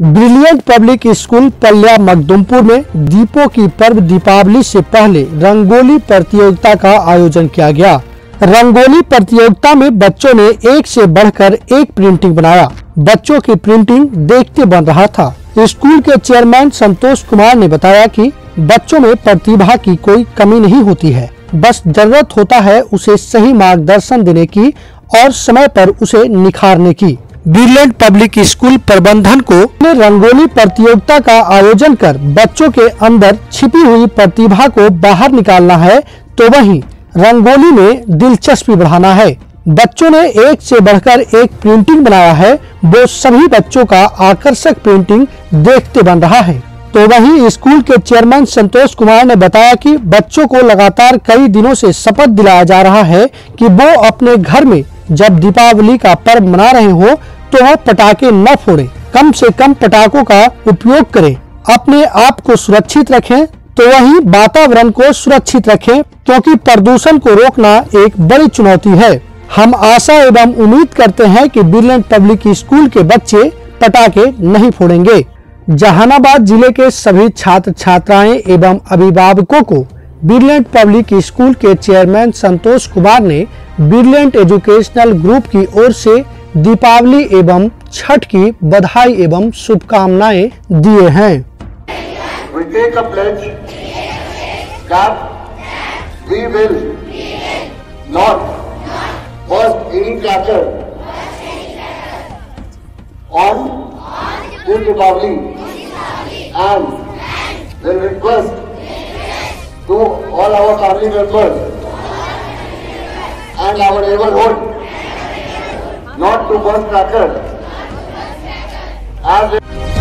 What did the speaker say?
Brilliant public school Palya Makhdumpur में दीपों की पर्व दीपावली से पहले रंगोली प्रतियोगिता का आयोजन किया गया। रंगोली प्रतियोगिता में बच्चों ने एक से बढ़कर एक प्रिंटिंग बनाया। बच्चों की प्रिंटिंग देखते बन रहा था। स्कूल के चेयरमैन संतोष कुमार ने बताया कि बच्चों में प्रतिभा की कोई कमी नहीं होती है। बस ज़रूरत होता है उसे सही मार्गदर्शन देने की और समय पर उसे निखारने की। ब्रिलियंट पब्लिक स्कूल प्रबंधन को रंगोली प्रतियोगिता का आयोजन कर बच्चों के अंदर छिपी हुई प्रतिभा को बाहर निकालना है तो वहीं रंगोली में दिलचस्पी बढ़ाना है। बच्चों ने एक से बढ़कर एक प्रिंटिंग बनाया है, वो सभी बच्चों का आकर्षक प्रिंटिंग देखते बन रहा है। तो वहीं स्कूल के चेयरमैन संतोष कुमार ने बताया कि बच्चों को लगातार कई दिनों से शपथ दिलाया जा रहा है कि वो अपने घर में जब दीपावली का पर्व मना रहे हो तो वो पटाखे न फोड़े। कम से कम पटाखों का उपयोग करें। अपने आप को सुरक्षित रखें तो वहीं वातावरण को सुरक्षित रखें, क्योंकि प्रदूषण को रोकना एक बड़ी चुनौती है। हम आशा एवं उम्मीद करते हैं कि बिरलेंट पब्लिक स्कूल के बच्चे पटाखे नहीं फोड़ेंगे। जहानाबाद ज़िले के सभी छात्र छात्राएँ एवं अभिभावकों को बिरलेंट पब्लिक स्कूल के चेयरमैन संतोष कुमार ने बिरलेंट एजुकेशनल ग्रुप की ओर से दीपावली एवं छठ की बधाई एवं शुभकामनाएँ दिए हैं We on this Diwali and will request to all our family members and our neighborhood burst crackers as